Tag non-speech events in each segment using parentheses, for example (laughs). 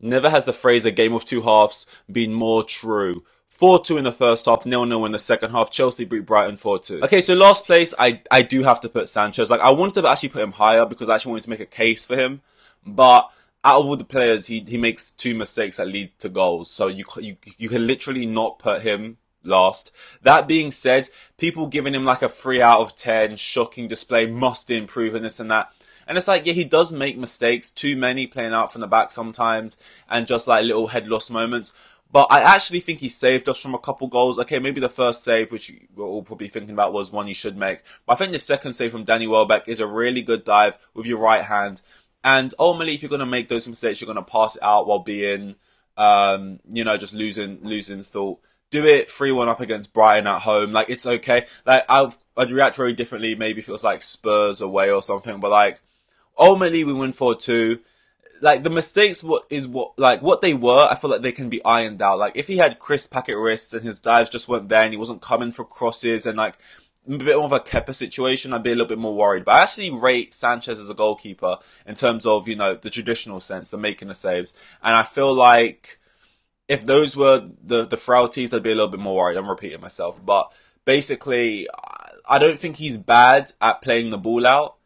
Never has the phrase a game of two halves been more true. 4-2 in the first half, 0-0 in the second half. Chelsea beat Brighton 4-2. Okay, so last place, I, I do have to put Sanchez. Like, I wanted to actually put him higher because I actually wanted to make a case for him. But out of all the players, he, he makes two mistakes that lead to goals. So you, you, you can literally not put him last. That being said, people giving him like a 3 out of 10, shocking display, must improve and this and that. And it's like, yeah, he does make mistakes, too many playing out from the back sometimes, and just like little head loss moments. But I actually think he saved us from a couple goals. Okay, maybe the first save, which we're all probably thinking about, was one he should make. But I think the second save from Danny Welbeck is a really good dive with your right hand. And ultimately, if you're going to make those mistakes, you're going to pass it out while being, um, you know, just losing, losing thought do it 3-1 up against Brighton at home. Like, it's okay. Like, i would react very differently maybe if it was like Spurs away or something, but like, ultimately we win 4-2. Like the mistakes what is what like what they were, I feel like they can be ironed out. Like if he had crisp packet wrists and his dives just weren't there and he wasn't coming for crosses and like a bit more of a Kepa situation, I'd be a little bit more worried. But I actually rate Sanchez as a goalkeeper in terms of, you know, the traditional sense, the making of saves. And I feel like if those were the, the frailties, I'd be a little bit more worried. I'm repeating myself. But basically, I don't think he's bad at playing the ball out.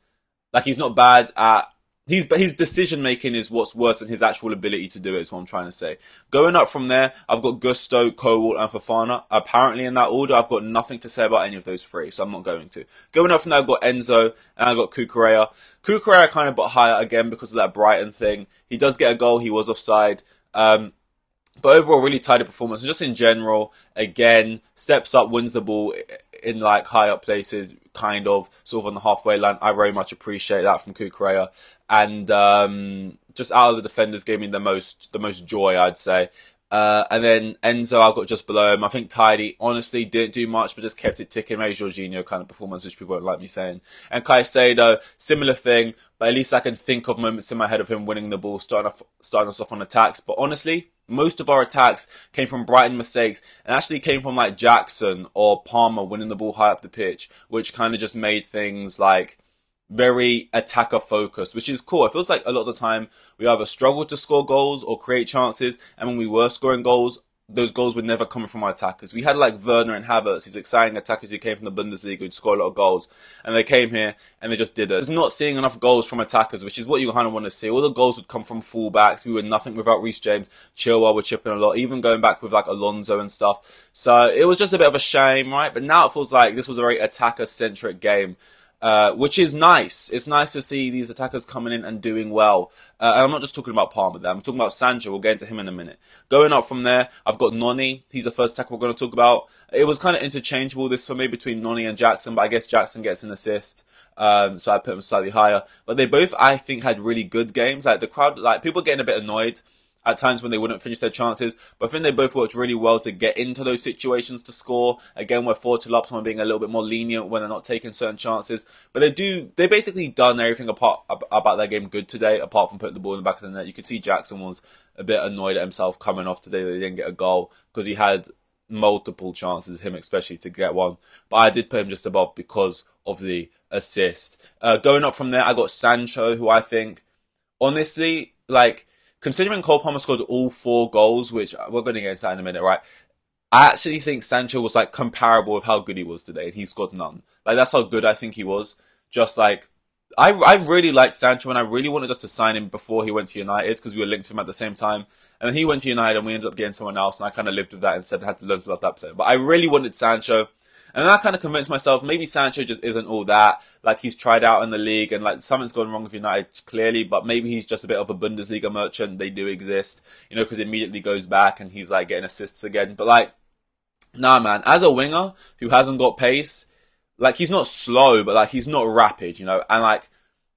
Like he's not bad at He's, but his decision making is what's worse than his actual ability to do it. Is what I'm trying to say. Going up from there, I've got Gusto, Colwill, and Fofana. Apparently, in that order, I've got nothing to say about any of those three, so I'm not going to. Going up from there, I've got Enzo and I've got Cucurella. Cucurella kind of got higher again because of that Brighton thing. He does get a goal. He was offside. Um, but overall, really tidy performance. And just in general, again, steps up, wins the ball in like high up places, kind of sort of on the halfway line. I very much appreciate that from Cucurella. And um, just out of the defenders, gave me the most the most joy, I'd say. Uh, and then Enzo, I got just below him. I think Tidy, honestly, didn't do much, but just kept it ticking. Maybe Jorginho kind of performance, which people won't like me saying. And Caicedo, similar thing, but at least I can think of moments in my head of him winning the ball, starting off, starting us off on attacks. But honestly, most of our attacks came from Brighton mistakes and actually came from like Jackson or Palmer winning the ball high up the pitch, which kind of just made things like very attacker focused, which is cool. It feels like a lot of the time we either struggle to score goals or create chances, and when we were scoring goals, those goals were never coming from our attackers. We had like Werner and Havertz, these exciting attackers who came from the Bundesliga who'd score a lot of goals, and they came here and they just did it. It's not seeing enough goals from attackers, which is what you kind of want to see. All the goals would come from fullbacks. We were nothing without Reece James. Chilwell were chipping a lot, even going back with like Alonso and stuff. So it was just a bit of a shame, right? But now it feels like this was a very attacker centric game. Uh, which is nice. It's nice to see these attackers coming in and doing well. Uh, and I'm not just talking about Palmer there. I'm talking about Sancho. We'll get into him in a minute. Going up from there, I've got Noni. He's the first attacker we're going to talk about. It was kind of interchangeable this for me between Noni and Jackson, but I guess Jackson gets an assist. Um, so I put him slightly higher. But they both, I think, had really good games. Like the crowd, like people getting a bit annoyed at times when they wouldn't finish their chances. But I think they both worked really well to get into those situations to score. Again, we're 4 to someone being a little bit more lenient when they're not taking certain chances. But they do, they basically done everything apart about their game good today, apart from putting the ball in the back of the net. You could see Jackson was a bit annoyed at himself coming off today he didn't get a goal because he had multiple chances, him especially, to get one. But I did put him just above because of the assist. Uh, going up from there, I got Sancho, who I think, honestly, like, considering Cole Palmer scored all four goals, which we're going to get into that in a minute, right? I actually think Sancho was like comparable with how good he was today, and he scored none. Like that's how good I think he was. Just like I, I really liked Sancho, and I really wanted us to sign him before he went to United because we were linked to him at the same time. And then he went to United, and we ended up getting someone else, and I kind of lived with that and said I had to learn to love that player. But I really wanted Sancho. And I kind of convinced myself maybe Sancho just isn't all that. Like he's tried out in the league and like something's gone wrong with United clearly, but maybe he's just a bit of a Bundesliga merchant. They do exist, you know, because immediately goes back and he's like getting assists again. But like, nah, man, as a winger who hasn't got pace, like he's not slow, but like he's not rapid, you know, and like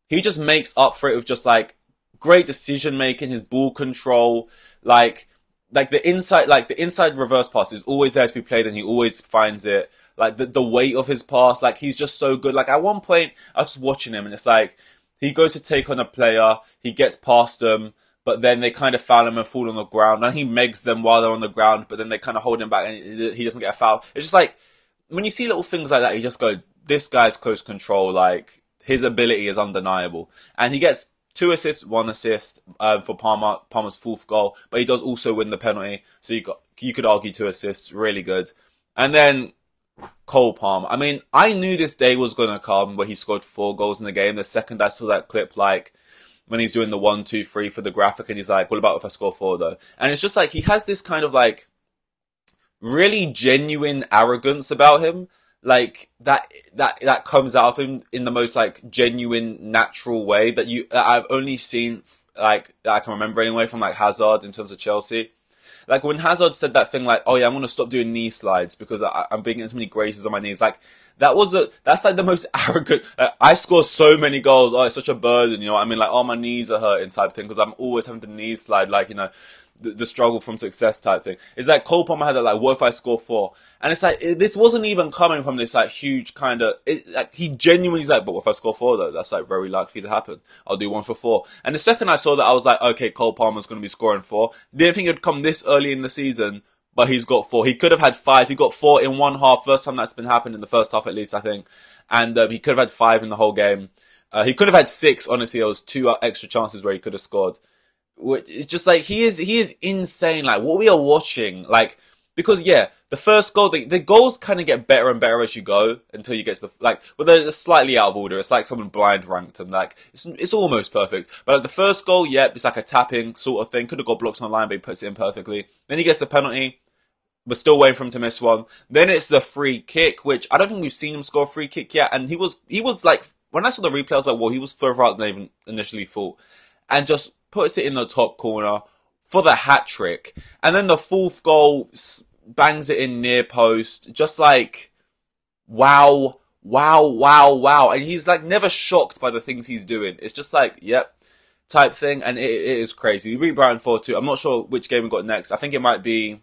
he just makes up for it with just like great decision making, his ball control, like like the inside like the inside reverse pass is always there to be played and he always finds it like the, the weight of his pass, like he's just so good. Like at one point, I was watching him and it's like he goes to take on a player, he gets past them, but then they kind of foul him and fall on the ground, and he megs them while they're on the ground, but then they kind of hold him back and he doesn't get a foul. It's just like when you see little things like that, you just go, "This guy's close control. Like his ability is undeniable," and he gets two assists, one assist um, for Palmer, Palmer's fourth goal, but he does also win the penalty. So you got you could argue two assists, really good. And then Cole Palmer. I mean, I knew this day was gonna come where he scored four goals in the game. The second I saw that clip, like when he's doing the one, two, three for the graphic, and he's like, "What about if I score four though?" And it's just like he has this kind of like really genuine arrogance about him like that that that comes out of him in the most like genuine natural way that you that I've only seen like I can remember anyway from like Hazard in terms of Chelsea. Like when Hazard said that thing like, "Oh yeah, I'm gonna stop doing knee slides because I, am being too many grazes on my knees." Like that was the that's like the most (laughs) arrogant. Uh, I score so many goals. Oh, it's such a burden, you know. I mean, like, oh, my knees are hurting type thing because I'm always having to knees slide. Like you know, the, the, struggle from success type thing. It's like Cole Palmer had that like, what if I score four? And it's like, it, this wasn't even coming from this like huge kind of, like he genuinely is like, but if I score four though? That's like very likely to happen. I'll do one for four. And the second I saw that, I was like, okay, Cole Palmer's going to be scoring four. Didn't think it'd come this early in the season, but he's got four. He could have had five. He got four in one half. First time that's been happened in the first half at least, I think. And um, he could have had five in the whole game. Uh, he could have had six. Honestly, there was two extra chances where he could have scored it's just like he is he is insane like what we are watching like because yeah the first goal the, the goals kind of get better and better as you go until you get to the like well they're slightly out of order it's like someone blind ranked them like it's, it's almost perfect but like, the first goal yeah it's like a tapping sort of thing could have got blocked on the line but he puts it in perfectly then he gets the penalty we're still waiting for him to miss one then it's the free kick which i don't think we've seen him score a free kick yet and he was he was like when i saw the replay i was like well he was further out than i even initially thought and just puts it in the top corner for the hat trick. And then the fourth goal bangs it in near post. Just like, wow, wow, wow, wow. And he's like never shocked by the things he's doing. It's just like, yep, type thing. And it, it is crazy. We beat Brighton 4-2. I'm not sure which game we got next. I think it might be,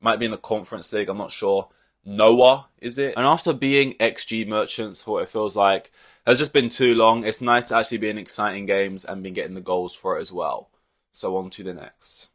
might be in the conference league. I'm not sure. Noah, is it? And after being XG merchants for what it feels like, has just been too long. It's nice to actually be in exciting games and been getting the goals for it as well. So on to the next.